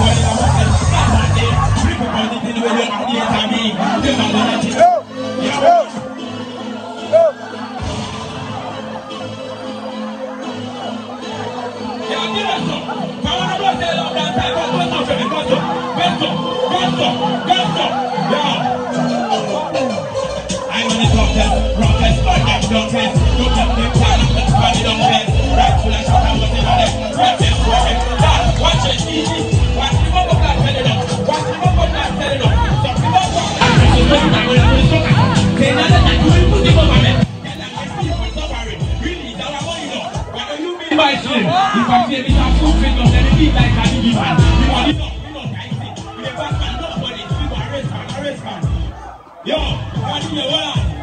I'm gonna talk to, test, don't. my dream if I see a bit of food fit on any big like an know, you know, I fit on guy say we dey pass a no man. the tree we arrest am arrest am yo money dey well.